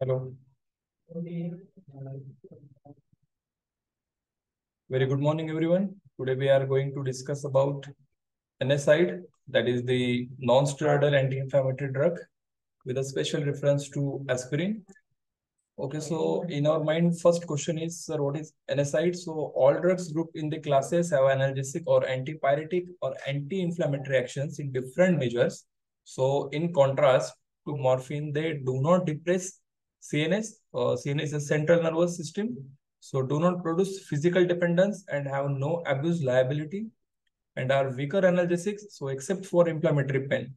Hello. Very good morning, everyone. Today we are going to discuss about NSAID, that is the non-steroidal anti-inflammatory drug with a special reference to aspirin. Okay, so in our mind, first question is, sir, what is NSAID? So all drugs grouped in the classes have analgesic or antipyretic or anti-inflammatory actions in different measures. So in contrast to morphine, they do not depress CNS. Uh, CNS is a central nervous system. So do not produce physical dependence and have no abuse liability and are weaker analgesics. So except for inflammatory pain.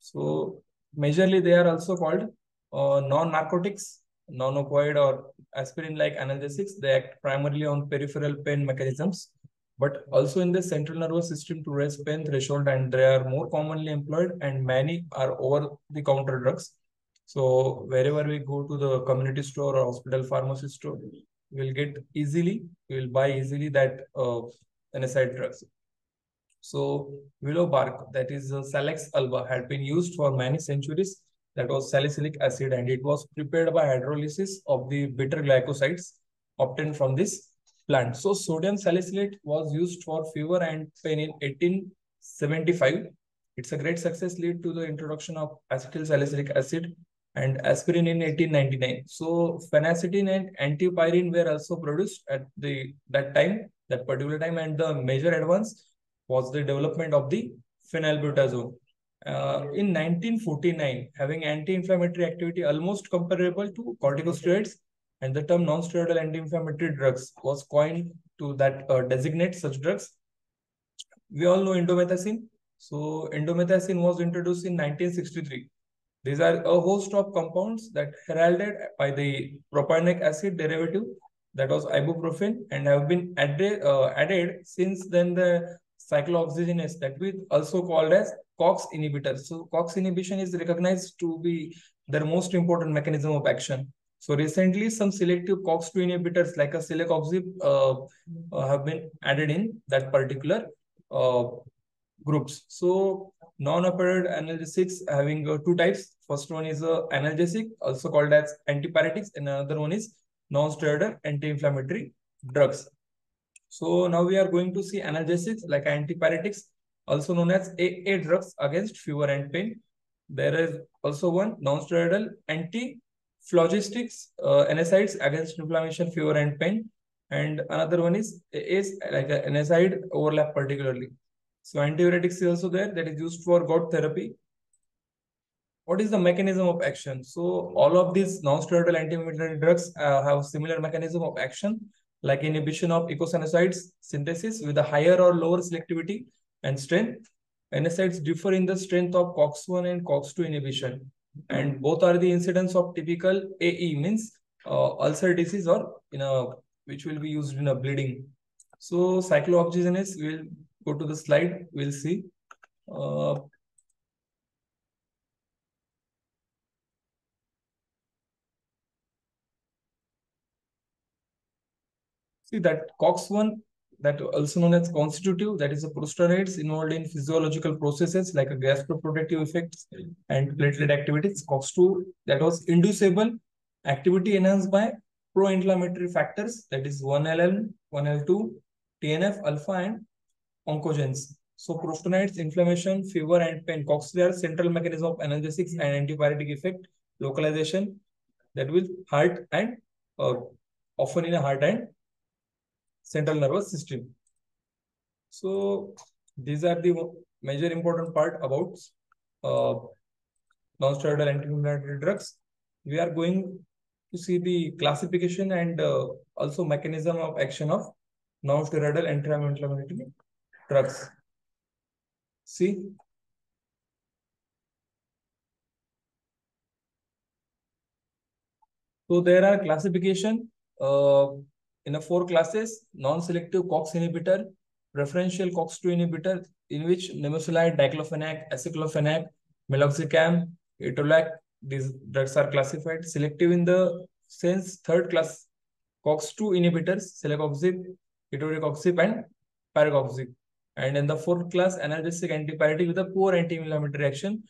So majorly they are also called uh, non-narcotics, non-opioid or aspirin-like analgesics. They act primarily on peripheral pain mechanisms, but also in the central nervous system to raise pain threshold and they are more commonly employed and many are over-the-counter drugs. So wherever we go to the community store or hospital pharmacy store, we'll get easily, we'll buy easily that uh, NSAID drugs. So willow bark, that is uh, Salix alba, had been used for many centuries. That was salicylic acid and it was prepared by hydrolysis of the bitter glycosides obtained from this plant. So sodium salicylate was used for fever and pain in 1875. It's a great success lead to the introduction of acetyl salicylic acid and aspirin in 1899. So phenacetin and antipyrine were also produced at the that time, that particular time, and the major advance was the development of the phenylbutazone. Uh, in 1949, having anti-inflammatory activity almost comparable to corticosteroids, and the term non-steroidal anti-inflammatory drugs was coined to that uh, designate such drugs. We all know indomethacin. So indomethacin was introduced in 1963 these are a host of compounds that heralded by the propionic acid derivative that was ibuprofen and have been added, uh, added since then the cyclooxygenase that we also called as COX inhibitor. So COX inhibition is recognized to be their most important mechanism of action. So recently some selective COX-2 inhibitors like a celecoxib uh, uh, have been added in that particular uh, groups. So non-opioid analgesics having uh, two types. First one is uh, analgesic, also called as antipyretics, and another one is non-steroidal anti-inflammatory drugs. So now we are going to see analgesics like antipyretics, also known as AA drugs against fever and pain. There is also one non-steroidal anti-phlogistics uh, NSAIDs against inflammation, fever and pain. And another one is, is like an NSAID overlap particularly. So antiuretics is also there that is used for gout therapy. What is the mechanism of action? So all of these non-steroidal anti-inflammatory drugs uh, have similar mechanism of action like inhibition of eicosanoids synthesis with a higher or lower selectivity and strength. NSAIDs differ in the strength of COX-1 and COX-2 inhibition. And both are the incidence of typical AE means uh, ulcer disease or in a which will be used in a bleeding. So cyclooxygenase will go to the slide, we'll see. Uh, see that COX-1, that also known as constitutive, that is a prostanoids involved in physiological processes like a gastroprotective effects and platelet activities. COX-2, that was inducible activity enhanced by pro-inflammatory factors, that is 1LL, 1L2, TNF, alpha, and oncogens. So prostanoids, inflammation, fever, and pain. COX are central mechanism of analgesics and antipyretic effect, localization that will heart and uh, often in a heart and central nervous system. So these are the major important part about uh, non-steroidal anti-inflammatory drugs. We are going to see the classification and uh, also mechanism of action of non-steroidal anti-inflammatory drugs. See? So there are classification uh, in a four classes, non-selective COX inhibitor, preferential COX-2 inhibitor in which nimesulide, diclofenac, aceclofenac, meloxicam, etolac, these drugs are classified. Selective in the sense third class COX-2 inhibitors, celecoxib, etoricoxib, and parecoxib. And in the fourth class, analgesic antipyretic with a poor anti-inflammatory action.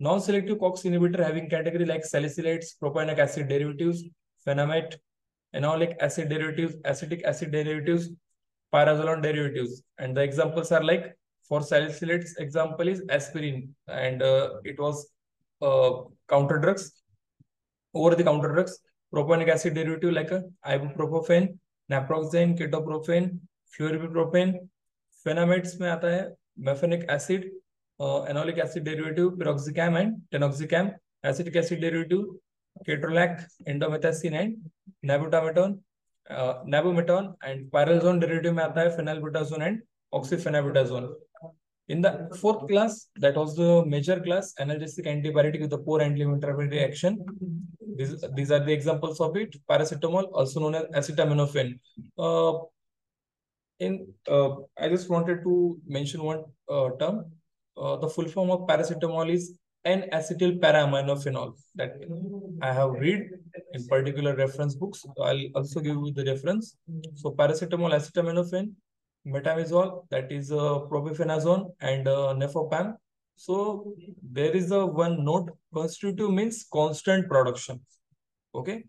Non-selective COX inhibitor having category like salicylates, propionic acid derivatives, phenamate, enolic acid derivatives, acetic acid derivatives, pyrazolone derivatives. And the examples are like for salicylates, example is aspirin, and uh, it was uh, counter drugs, over the counter drugs, propionic acid derivative like uh, ibuprofen, naproxen, ketoprofen, fluoroprofen, phenamates में आता है mefenamic acid, enolic acid derivative piroxicam and tenoxicam acetic ketorolac, indomethacin, uh, and nabutamidone, uh, nabumetone, and pyrazone derivative में phenylbutazone and oxyphenbutazone. In the fourth class, that was the major class, analgesic antibiotic with a poor anti-inflammatory action. These, these are the examples of it. Paracetamol, also known as acetaminophen. Uh, in uh, I just wanted to mention one uh, term. Uh, the full form of paracetamol is N-acetyl para-aminophenol that I have read in particular reference books. I'll also give you the reference. So paracetamol, acetaminophen, metamizole, that is uh, propionate and uh, nefopam. So there is a one note, constitutive means constant production. Okay.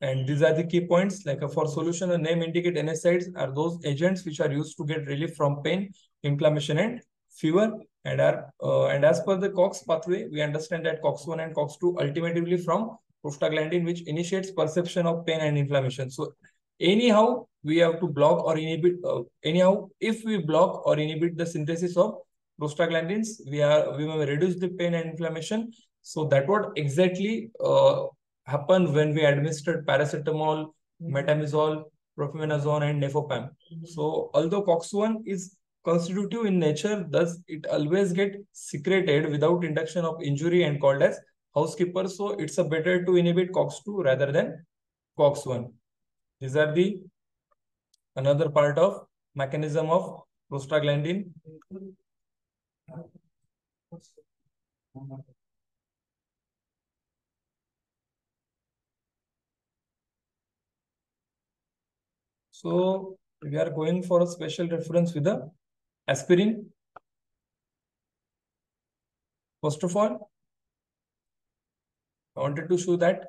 And these are the key points. Like uh, for solution, the name indicate NSAIDs are those agents which are used to get relief from pain, inflammation, and fever. And are uh, and as per the COX pathway, we understand that COX1 and COX2 ultimately from prostaglandin, which initiates perception of pain and inflammation. So anyhow, we have to block or inhibit. Uh, anyhow, if we block or inhibit the synthesis of prostaglandins, we are we may reduce the pain and inflammation. So that what exactly uh, happened when we administered paracetamol, metamizole, propionate and nefopam. So although COX-1 is constitutive in nature, thus it always get secreted without induction of injury and called as housekeeper. So it's a better to inhibit COX-2 rather than COX-1. These are the another part of mechanism of prostaglandin. So we are going for a special reference with the aspirin. First of all, I wanted to show that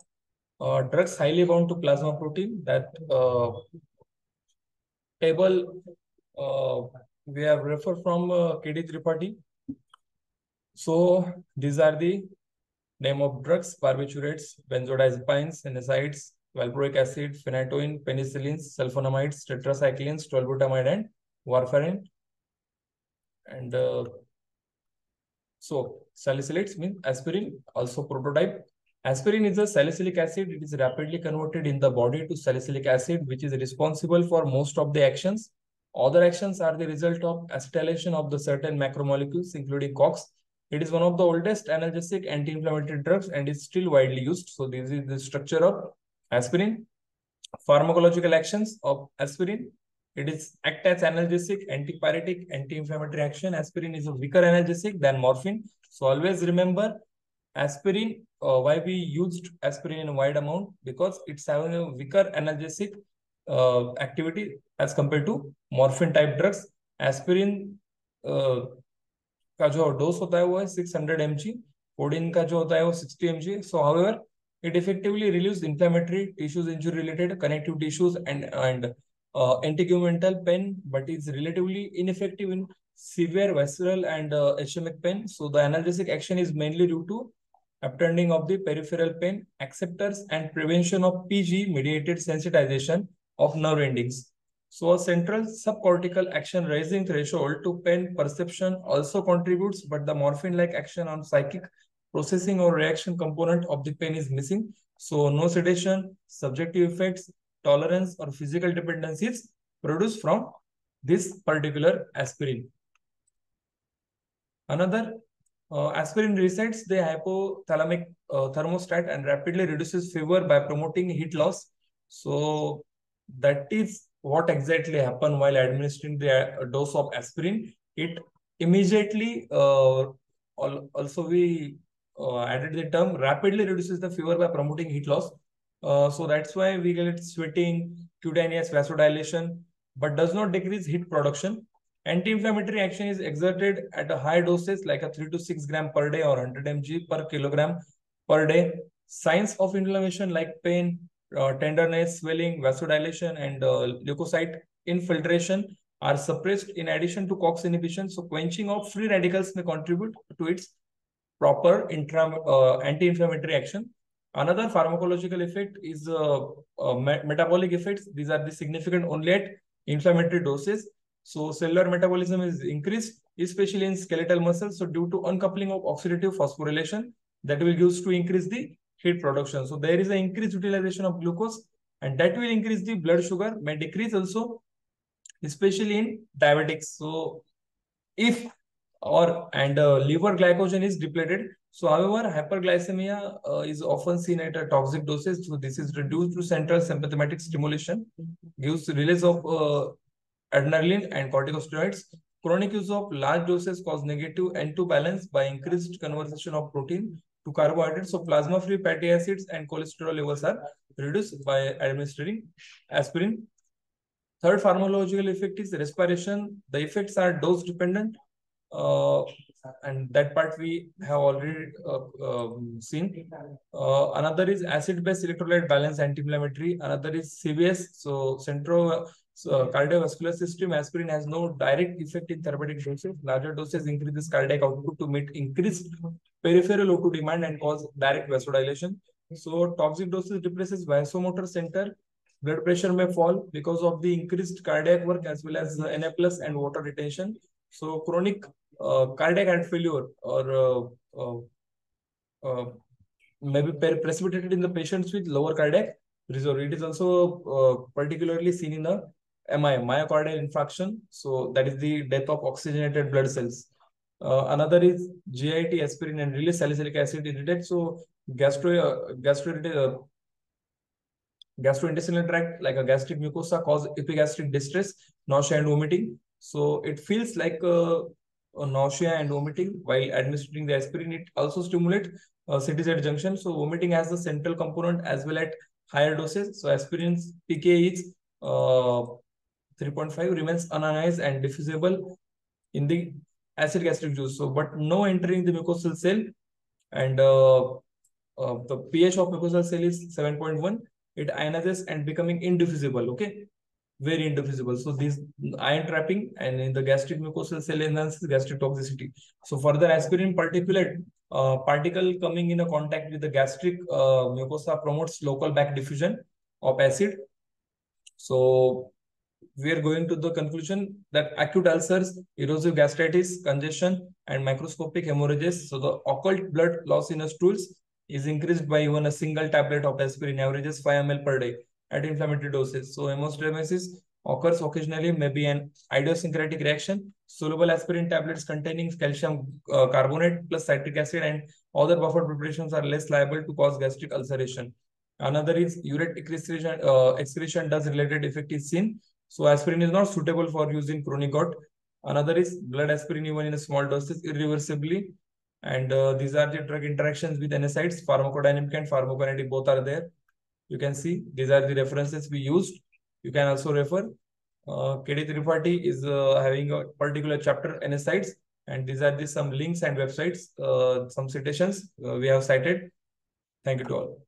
uh, drugs highly bound to plasma protein that uh, table uh, we have referred from uh, KD Tripathi. So these are the name of drugs, barbiturates, benzodiazepines, NSAIDs, valproic acid, phenytoin, penicillins, sulfonamides, tetracyclines, tolbutamide, and warfarin. And uh, so salicylates means aspirin, also prototype. Aspirin is a salicylic acid. It is rapidly converted in the body to salicylic acid, which is responsible for most of the actions. Other actions are the result of acetylation of the certain macromolecules, including COX. It is one of the oldest analgesic anti-inflammatory drugs and is still widely used. So this is the structure of aspirin. Pharmacological actions of aspirin. It is act as analgesic, antipyretic, anti-inflammatory action. Aspirin is a weaker analgesic than morphine. So always remember aspirin uh, why we used aspirin in a wide amount because it's having a weaker analgesic uh, activity as compared to morphine type drugs aspirin uh, का जो dose होता है वो है 600 mg coding का जो होता है वो 60 mg so however it effectively relieves inflammatory tissues injury related connective tissues and and uh, pain but is relatively ineffective in severe visceral and uh, pain so the analgesic action is mainly due to upturning of the peripheral pain, acceptors, and prevention of PG-mediated sensitization of nerve endings. So a central subcortical action raising threshold to pain perception also contributes, but the morphine-like action on psychic processing or reaction component of the pain is missing. So no sedation, subjective effects, tolerance, or physical dependencies produced from this particular aspirin. Another uh, aspirin resets the hypothalamic uh, thermostat and rapidly reduces fever by promoting heat loss. So that is what exactly happened while administering the uh, dose of aspirin. It immediately uh, also we uh, added the term rapidly reduces the fever by promoting heat loss. Uh, so that's why we get sweating, cutaneous vasodilation, but does not decrease heat production. Anti-inflammatory action is exerted at a high doses like a 3 to 6 gram per day or 100 mg per kilogram per day. Signs of inflammation like pain, uh, tenderness, swelling, vasodilation, and uh, leukocyte infiltration are suppressed in addition to COX inhibition. So quenching of free radicals may contribute to its proper uh, anti-inflammatory action. Another pharmacological effect is uh, uh, metabolic effects. These are the significant only at inflammatory doses. So cellular metabolism is increased, especially in skeletal muscles. So due to uncoupling of oxidative phosphorylation, that will use to increase the heat production. So there is an increased utilization of glucose and that will increase the blood sugar, may decrease also, especially in diabetics. So if or and uh, liver glycogen is depleted. So however, hyperglycemia uh, is often seen at a toxic doses. So this is reduced to central sympathetic stimulation, gives release of uh, adrenaline and corticosteroids. Chronic use of large doses cause negative N2 balance by increased conversion of protein to carbohydrates. So plasma-free fatty acids and cholesterol levels are reduced by administering aspirin. Third pharmacological effect is respiration. The effects are dose dependent. Uh, and that part we have already uh, um, seen. Uh, another is acid-base electrolyte balance anti-inflammatory. Another is CVS, so centro so cardiovascular system. Aspirin has no direct effect in therapeutic doses. Larger doses increases cardiac output to meet increased peripheral O2 demand and cause direct vasodilation. So toxic doses depresses vasomotor center. Blood pressure may fall because of the increased cardiac work as well as Na plus and water retention. So chronic uh, cardiac heart failure or uh, uh, uh maybe precipitated in the patients with lower cardiac reserve. It is also uh, particularly seen in the MI, myocardial infarction. So that is the death of oxygenated blood cells. Uh, another is GIT, aspirin, and release salicylic acid irritate. So gastro, uh, gastro, uh, gastrointestinal tract, like a gastric mucosa, cause epigastric distress, nausea, and vomiting. So it feels like uh, nausea and vomiting while administering the aspirin. It also stimulates uh, CTZ junction. So vomiting has the central component as well at higher doses. So aspirin's PK is uh, 3.5 remains unionized and diffusible in the acid gastric juice. So, but no entering the mucosal cell and uh, uh, the pH of mucosal cell is 7.1. It ionizes and becoming indiffusible. Okay very indivisible. So these ion trapping and in the gastric mucosal cell enhances gastric toxicity. So further aspirin particulate uh, particle coming in a contact with the gastric uh, mucosa promotes local back diffusion of acid. So we are going to the conclusion that acute ulcers, erosive gastritis, congestion, and microscopic hemorrhages. So the occult blood loss in the stools is increased by even a single tablet of aspirin averages 5 ml per day at inflammatory doses. So hematemesis occurs occasionally, maybe an idiosyncratic reaction. Soluble aspirin tablets containing calcium uh, carbonate plus citric acid and other buffered preparations are less liable to cause gastric ulceration. Another is urate excretion, uh, excretion does related effect is seen. So aspirin is not suitable for use in chronic gout. Another is blood aspirin even in a small doses irreversibly. And uh, these are the drug interactions with NSAIDs, pharmacodynamic and pharmacokinetic both are there. You can see these are the references we used. You can also refer. Uh, KD Tripathi is uh, having a particular chapter NSAIDs and these are the some links and websites, uh, some citations uh, we have cited. Thank you to all.